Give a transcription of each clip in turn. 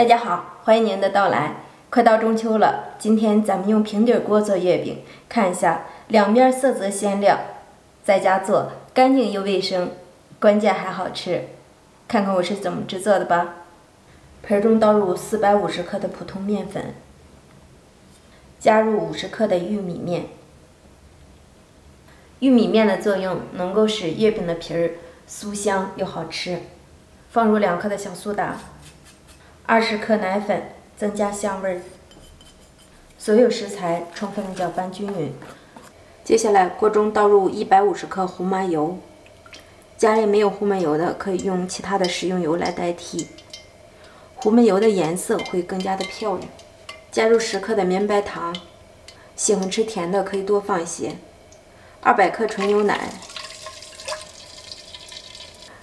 大家好，欢迎您的到来。快到中秋了，今天咱们用平底锅做月饼，看一下两面色泽鲜亮，在家做干净又卫生，关键还好吃。看看我是怎么制作的吧。盆中倒入四百五十克的普通面粉，加入五十克的玉米面。玉米面的作用能够使月饼的皮儿酥香又好吃。放入两克的小苏打。二十克奶粉增加香味儿，所有食材充分的搅拌均匀。接下来，锅中倒入一百五十克胡麻油，家里没有胡麻油的，可以用其他的食用油来代替。胡麻油的颜色会更加的漂亮。加入十克的绵白糖，喜欢吃甜的可以多放一些。二百克纯牛奶，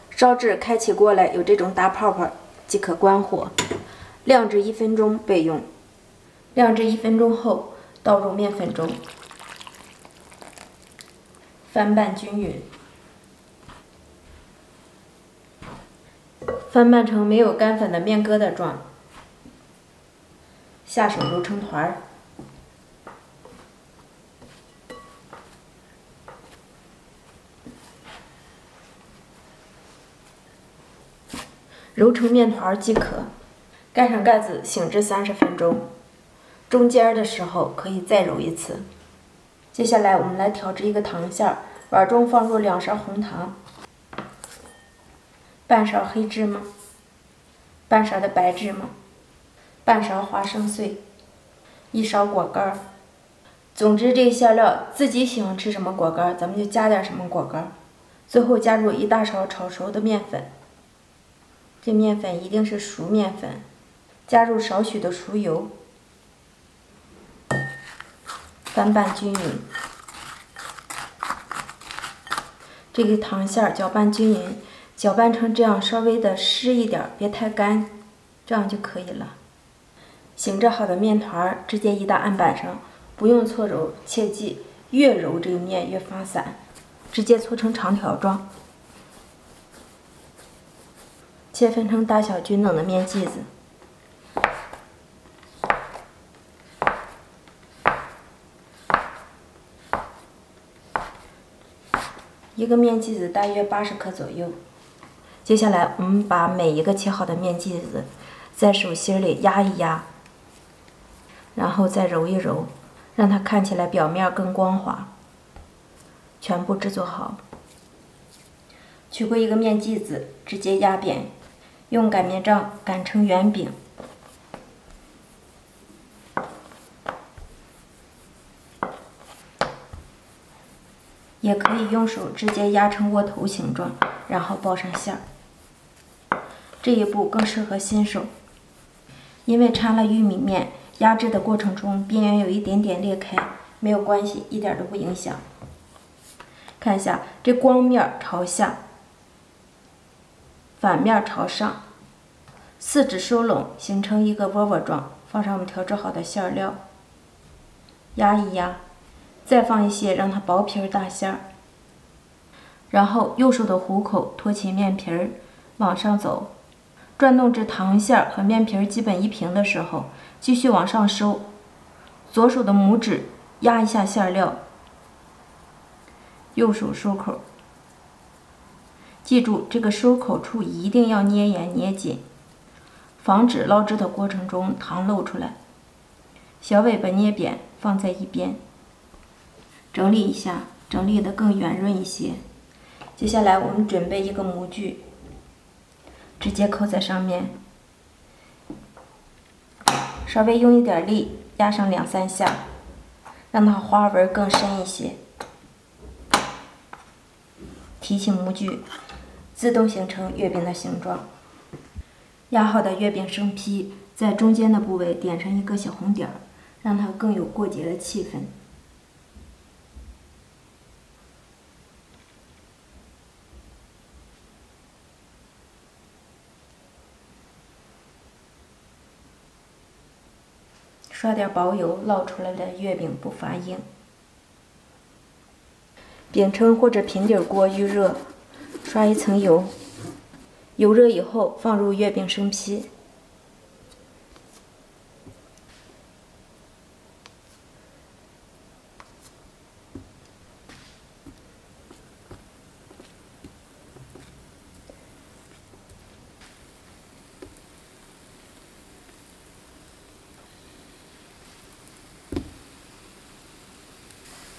烧至开起锅来有这种大泡泡即可关火。晾至一分钟备用。晾至一分钟后，倒入面粉中，翻拌均匀，翻拌成没有干粉的面疙瘩状。下手揉成团儿，揉成面团即可。盖上盖子，醒至三十分钟。中间的时候可以再揉一次。接下来我们来调制一个糖馅儿，碗中放入两勺红糖，半勺黑芝麻，半勺的白芝麻，半勺花生碎，一勺果干儿。总之，这个馅料自己喜欢吃什么果干，咱们就加点什么果干。最后加入一大勺炒熟的面粉，这面粉一定是熟面粉。加入少许的熟油，翻拌均匀。这个糖馅儿搅拌均匀，搅拌成这样稍微的湿一点，别太干，这样就可以了。醒制好的面团儿直接移到案板上，不用搓揉，切记越揉这个面越发散，直接搓成长条状，切分成大小均等的面剂子。一个面剂子大约八十克左右。接下来，我们把每一个切好的面剂子在手心里压一压，然后再揉一揉，让它看起来表面更光滑。全部制作好。取过一个面剂子，直接压扁，用擀面杖擀成圆饼。也可以用手直接压成窝头形状，然后包上馅儿。这一步更适合新手，因为掺了玉米面，压制的过程中边缘有一点点裂开，没有关系，一点都不影响。看一下，这光面朝下，反面朝上，四指收拢，形成一个窝窝状，放上我们调制好的馅料，压一压。再放一些，让它薄皮大馅儿。然后右手的虎口托起面皮儿，往上走，转动至糖馅儿和面皮儿基本一平的时候，继续往上收。左手的拇指压一下馅料，右手收口。记住，这个收口处一定要捏严捏紧，防止捞制的过程中糖漏出来。小尾巴捏扁，放在一边。整理一下，整理的更圆润一些。接下来我们准备一个模具，直接扣在上面，稍微用一点力压上两三下，让它花纹更深一些。提起模具，自动形成月饼的形状。压好的月饼生坯在中间的部位点上一个小红点儿，让它更有过节的气氛。刷点薄油，烙出来的月饼不发硬。饼铛或者平底锅预热，刷一层油油热以后放入月饼生坯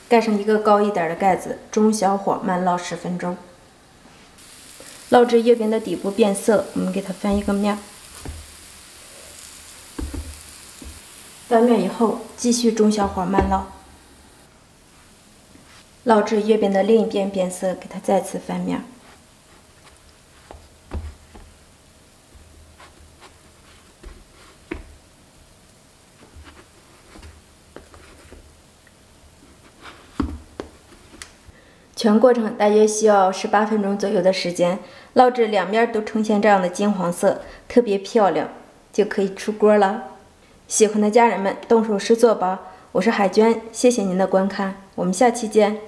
盖上一个高一点的盖子中小火慢烙十分钟。烙至月饼的底部变色，我们给它翻一个面。翻面以后，继续中小火慢烙。烙至月饼的另一边变色，给它再次翻面。全过程大约需要十八分钟左右的时间，烙至两面都呈现这样的金黄色，特别漂亮，就可以出锅了。喜欢的家人们动手试做吧！我是海娟，谢谢您的观看，我们下期见。